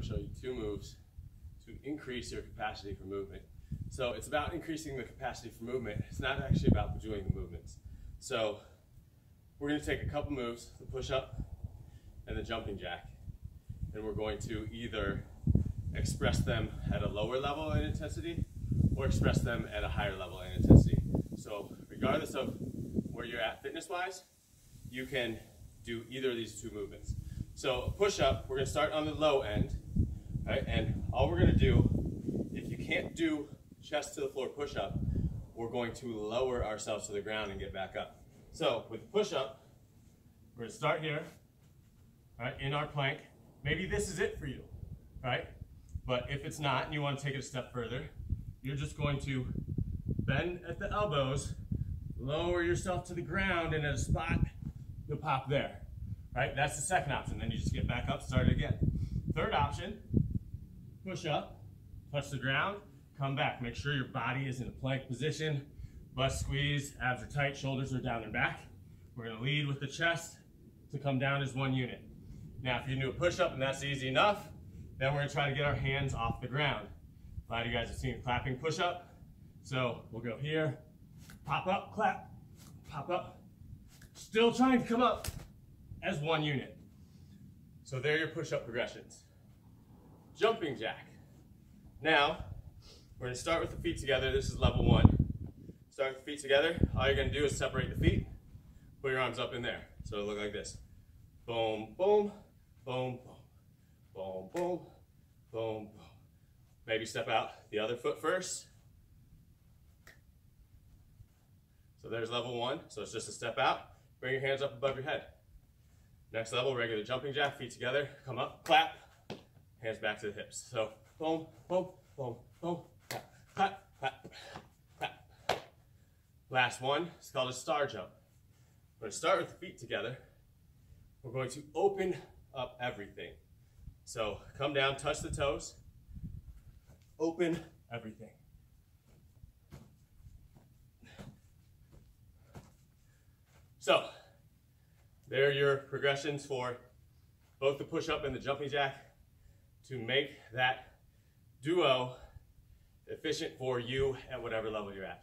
to show you two moves to increase your capacity for movement. So it's about increasing the capacity for movement. It's not actually about doing the movements. So we're going to take a couple moves, the push-up and the jumping jack, and we're going to either express them at a lower level in intensity or express them at a higher level in intensity. So regardless of where you're at fitness-wise, you can do either of these two movements. So push-up, we're gonna start on the low end, right? And all we're gonna do, if you can't do chest to the floor push-up, we're going to lower ourselves to the ground and get back up. So with push-up, we're gonna start here, right, in our plank. Maybe this is it for you, right? But if it's not and you wanna take it a step further, you're just going to bend at the elbows, lower yourself to the ground, and at a spot, you'll pop there. Right? That's the second option. Then you just get back up, start it again. Third option, push up, touch the ground, come back. Make sure your body is in a plank position. Bust squeeze, abs are tight, shoulders are down and back. We're gonna lead with the chest to come down as one unit. Now, if you do a push-up and that's easy enough, then we're gonna try to get our hands off the ground. A lot of you guys have seen clapping push-up. So we'll go here, pop up, clap, pop up. Still trying to come up as one unit. So there are your push-up progressions. Jumping jack. Now, we're gonna start with the feet together. This is level one. Start with the feet together. All you're gonna do is separate the feet, put your arms up in there. So it'll look like this. Boom, boom, boom, boom, boom, boom, boom, boom. Maybe step out the other foot first. So there's level one. So it's just a step out. Bring your hands up above your head. Next level, regular jumping jack, feet together, come up, clap, hands back to the hips. So boom, boom, boom, boom, clap, clap, clap, clap. Last one, it's called a star jump. We're gonna start with the feet together. We're going to open up everything. So come down, touch the toes, open everything. So, there are your progressions for both the push-up and the jumping jack to make that duo efficient for you at whatever level you're at.